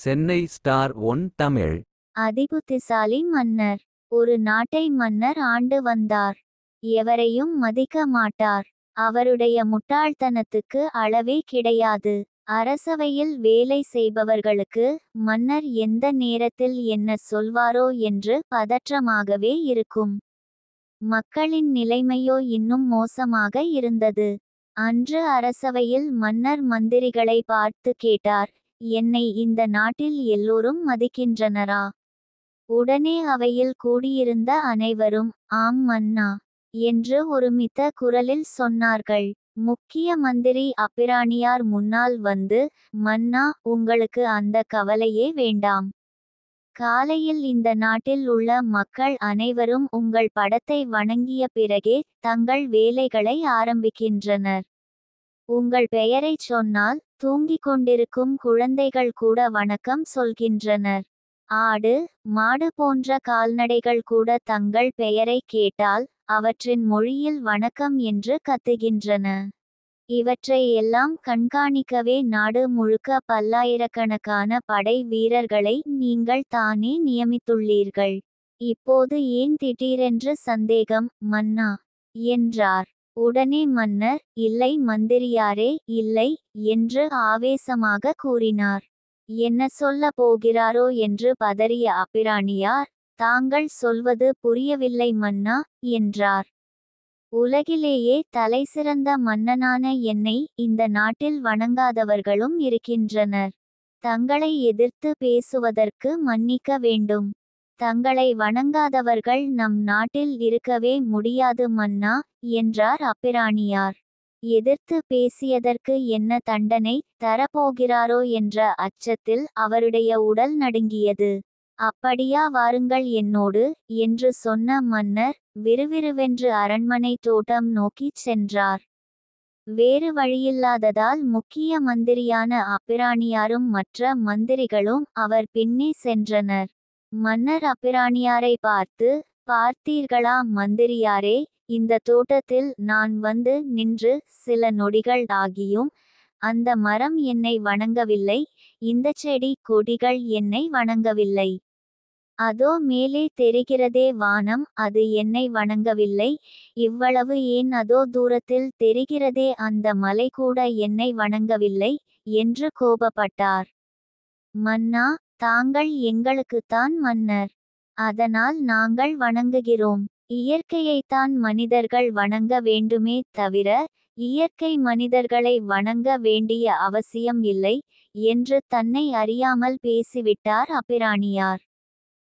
Chennai star one Tamil. அதிபுத்திசாலி மன்னர். ஒரு நாட்டை மன்னர் ஆண்டு வந்தார். எவரையும் மதிக்க மாட்டார். அவருடைய முட்டாள்தனத்துக்கு அளவே கிடையாது. அரசவையில் வேலை செய்பவர்களுக்கு மன்னர் எந்த நேரத்தில் என்ன சொல்வாரோ என்று பதற்றமாகவே இருக்கும். மக்களின் நிலைமையோ இன்னும் மோசமாக இருந்தது. அன்று அரசவையில் மன்னர் மந்திரிகளை பார்த்து கேட்டார். என்னை இந்த நாட்டில் எல்லோரும் மதிக்கின்றனரா? உடனே அவையில் கூடியிருந்த அனைவரும் ஆம் மன்னா என்று ஒருமித்த குரலில் சொன்னார்கள். முக்கிய மந்திரி அப்பிராணியார் முன்னால் வந்து மன்னா உங்களுக்கு அந்த கவலையே வேண்டாம். காலையில் இந்த நாட்டில் உள்ள மக்கள் அனைவரும் உங்கள் படத்தை வணங்கிய பிறகே தங்கள் வேலைகளை ஆரம்பிக்கின்றனர். உங்கள் பெயரைச் சொன்னால் தூங்கிக் கொண்டிருக்கும் குழந்தைகள் கூட வணக்கம் சொல்கின்றனர். ஆடு மாடு போன்ற கால்நடைகள் கூட தங்கள் பெயரை கேட்டால் அவற்றின் மொழியில் வணக்கம் என்று கத்துகின்றன. இவற்றை எல்லாம் கண்காணிக்கவே நாடு முழுக்க பல்லாயிரக்கணக்கான படை வீரர்களை நீங்கள் தானே நியமித்துள்ளீர்கள். இப்போது ஏன் திடீரென்று சந்தேகம் மன்னா? என்றார். உடனே மன்னர் இல்லை மந்திரியாரே இல்லை என்று ஆவேசமாக கூறினார். என்ன சொல்ல போகிறாரோ? என்று பதறிய அபிராணியார் தாங்கள் சொல்வது புரியவில்லை மன்னா என்றார். உலகிலேயே தலைசிறந்த மன்னனான என்னை இந்த நாட்டில் வணங்காதவர்களும் இருக்கின்றனர். தங்களை எதிர்த்து பேசுவதற்கு மன்னிக்க வேண்டும். தங்களை வணங்காதவர்கள் நம் நாட்டில் இருக்கவே முடியாது மன்னா என்றார் அப்பிராணியார். எதிர்த்து பேசியதற்கு என்ன தண்டனை தரப்போகிறாரோ என்ற அச்சத்தில் அவருடைய உடல் நடுங்கியது. அப்படியா வாருங்கள் என்னோடு என்று சொன்ன மன்னர் விறுவிறுவென்று அரண்மனை தோட்டம் நோக்கிச் சென்றார். வேறு வழியில்லாததால் முக்கிய மந்திரியான அப்பிராணியாரும் மற்ற மந்திரிகளும் அவர் பின்னே சென்றனர். மன்னர் அப்பிராணியாரை பார்த்து பார்த்தீர்களா மந்திரியாரே இந்த தோட்டத்தில் நான் வந்து நின்று சில நொடிகள் ஆகியும் அந்த மரம் என்னை வணங்கவில்லை இந்த செடி கொடிகள் என்னை வணங்கவில்லை. அதோ மேலே தெரிகிறதே வானம் அது என்னை வணங்கவில்லை இவ்வளவு ஏன் அதோ தூரத்தில் தெரிகிறதே அந்த மலை கூட என்னை வணங்கவில்லை என்று கோபப்பட்டார். மன்னா தாங்கள் எங்களுக்குத்தான் மன்னர். அதனால் நாங்கள் வணங்குகிறோம். இயற்கையைத்தான் மனிதர்கள் வணங்க வேண்டுமே தவிர இயற்கை மனிதர்களை வணங்க வேண்டிய அவசியம் இல்லை என்று தன்னை அறியாமல் பேசிவிட்டார் அபிராணியார்.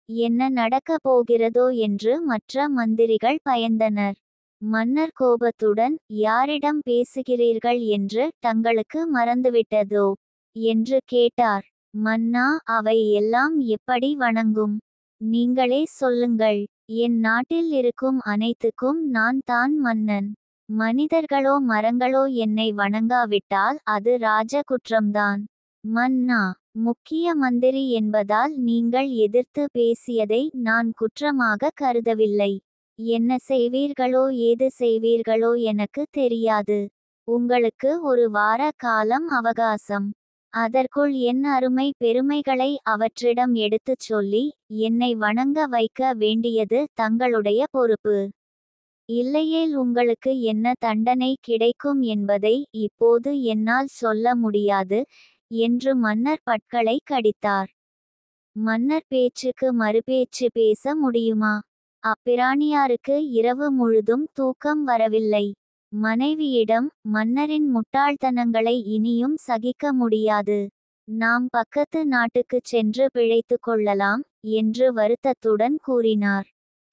என்ன நடக்கப் போகிறதோ என்று மற்ற மந்திரிகள் பயந்தனர். மன்னர் கோபத்துடன் யாரிடம் பேசுகிறீர்கள்? என்று தங்களுக்கு மறந்துவிட்டதோ? என்று கேட்டார். மன்னா அவை எல்லாம் எப்படி வணங்கும்? நீங்களே சொல்லுங்கள். என் நாட்டில் இருக்கும் அனைத்துக்கும் நான் தான் மன்னன். மனிதர்களோ மரங்களோ என்னை வணங்காவிட்டால் அது ராஜ குற்றம்தான் மன்னா முக்கிய மந்திரி என்பதால் நீங்கள் எதிர்த்து பேசியதை நான் குற்றமாக கருதவில்லை. என்ன செய்வீர்களோ ஏது செய்வீர்களோ எனக்கு தெரியாது. உங்களுக்கு ஒரு வார காலம் அவகாசம். அதற்குள் என் அருமை பெருமைகளை அவற்றிடம் எடுத்துச் சொல்லி என்னை வணங்க வைக்க வேண்டியது தங்களுடைய பொறுப்பு. இல்லையேல் உங்களுக்கு என்ன தண்டனை கிடைக்கும் என்பதை இப்போது என்னால் சொல்ல முடியாது என்று மன்னர் பட்களை கடித்தார். மன்னர் பேச்சுக்கு மறுபேச்சு பேச முடியுமா? அப்பிராணியாருக்கு இரவு முழுதும் தூக்கம் வரவில்லை. மனைவியிடம் மன்னரின் முட்டாள்தனங்களை இனியும் சகிக்க முடியாது. நாம் பக்கத்து நாட்டுக்குச் சென்று பிழைத்து கொள்ளலாம் என்று வருத்தத்துடன் கூறினார்.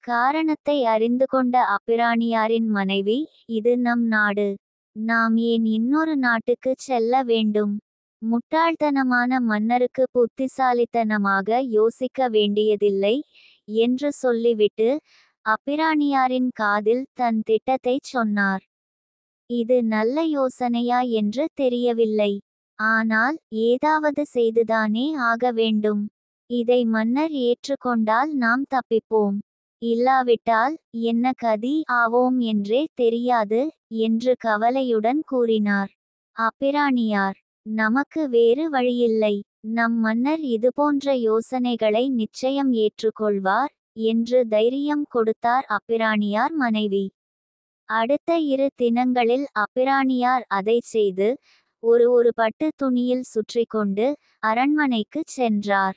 காரணத்தை அறிந்து கொண்ட அப்பிராணியாரின் மனைவி இது நம் நாடு. நாம் ஏன் இன்னொரு நாட்டுக்குச் செல்ல வேண்டும்? முட்டாள்தனமான மன்னருக்கு புத்திசாலித்தனமாக யோசிக்க வேண்டியதில்லை என்று சொல்லிவிட்டு அப்பிராணியாரின் காதில் தன் திட்டத்தைச் சொன்னார். இது நல்ல யோசனையா என்று தெரியவில்லை. ஆனால் ஏதாவது செய்துதானே ஆக வேண்டும். இதை மன்னர் ஏற்றுக்கொண்டால் நாம் தப்பிப்போம். இல்லாவிட்டால் என்ன கதி ஆவோம் என்றே தெரியாது என்று கவலையுடன் கூறினார். அப்பிராணியார் நமக்கு வேறு வழியில்லை. நம் மன்னர் இதுபோன்ற யோசனைகளை நிச்சயம் ஏற்றுக்கொள்வார் என்று தைரியம் கொடுத்தார் அப்பிராணியார் மனைவி. அடுத்த இரு தினங்களில் அப்பிராணியார் அதைச் செய்து ஒரு ஒரு பட்டு துணியில் சுற்றிக்கொண்டு அரண்மனைக்குச் சென்றார்.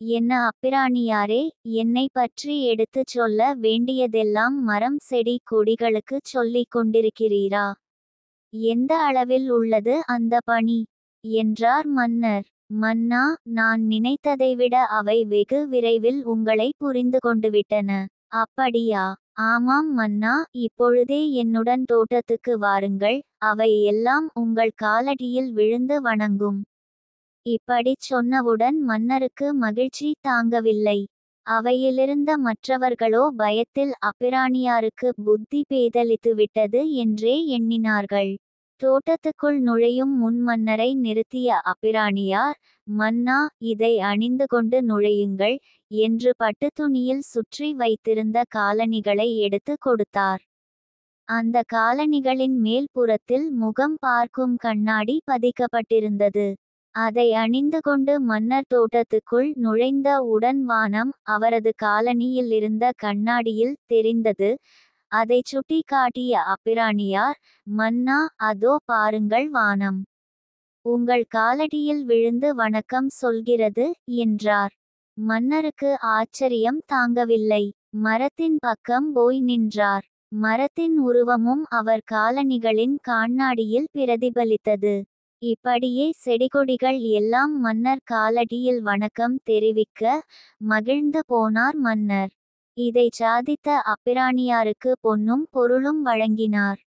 என்ன அப்பிராணியாரே என்னை பற்றி எடுத்துச் சொல்ல வேண்டியதெல்லாம் மரம் செடி கொடிகளுக்குச் சொல்லிக் கொண்டிருக்கிறீரா? எந்த அளவில் உள்ளது அந்த பணி? என்றார் மன்னர். மன்னா நான் நினைத்ததை விட அவை வெகு விரைவில் உங்களை புரிந்து கொண்டுவிட்டன அப்படியா? ஆமாம் மன்னா இப்பொழுதே என்னுடன் தோட்டத்துக்கு வாருங்கள் அவை எல்லாம் உங்கள் காலடியில் விழுந்து வணங்கும். இப்படிச் சொன்னவுடன் மன்னருக்கு மகிழ்ச்சி தாங்கவில்லை. அவையிலிருந்த மற்றவர்களோ பயத்தில் அப்பிராணியாருக்கு புத்தி பேதலித்துவிட்டது என்றே எண்ணினார்கள். தோட்டத்துக்குள் நுழையும் முன் மன்னரை நிறுத்திய அப்பிராணியார் மன்னா இதை அணிந்து கொண்டு நுழையுங்கள் என்று பட்டுத்துணியில் சுற்றி வைத்திருந்த காலணிகளை எடுத்து கொடுத்தார். அந்த காலணிகளின் மேல் புறத்தில் முகம் பார்க்கும் கண்ணாடி பதிக்கப்பட்டிருந்தது. அதை அணிந்து கொண்டு மன்னர் தோட்டத்துக்குள் நுழைந்த உடன் வானம் அவரது காலணியில் இருந்த கண்ணாடியில் தெரிந்தது. அதை சுட்டி காட்டிய அப்பிராணியார் மன்னா அதோ பாருங்கள் வானம். உங்கள் காலடியில் விழுந்து வணக்கம் சொல்கிறது என்றார். மன்னருக்கு ஆச்சரியம் தாங்கவில்லை. மரத்தின் பக்கம் போய் நின்றார். மரத்தின் உருவமும் அவர் காலணிகளின் காண்ணாடியில் பிரதிபலித்தது. இப்படியே செடிகொடிகள் எல்லாம் மன்னர் காலடியில் வணக்கம் தெரிவிக்க மகிழ்ந்து போனார் மன்னர். இதை சாதித்த அப்பிராணியாருக்கு பொன்னும் பொருளும் வழங்கினார்.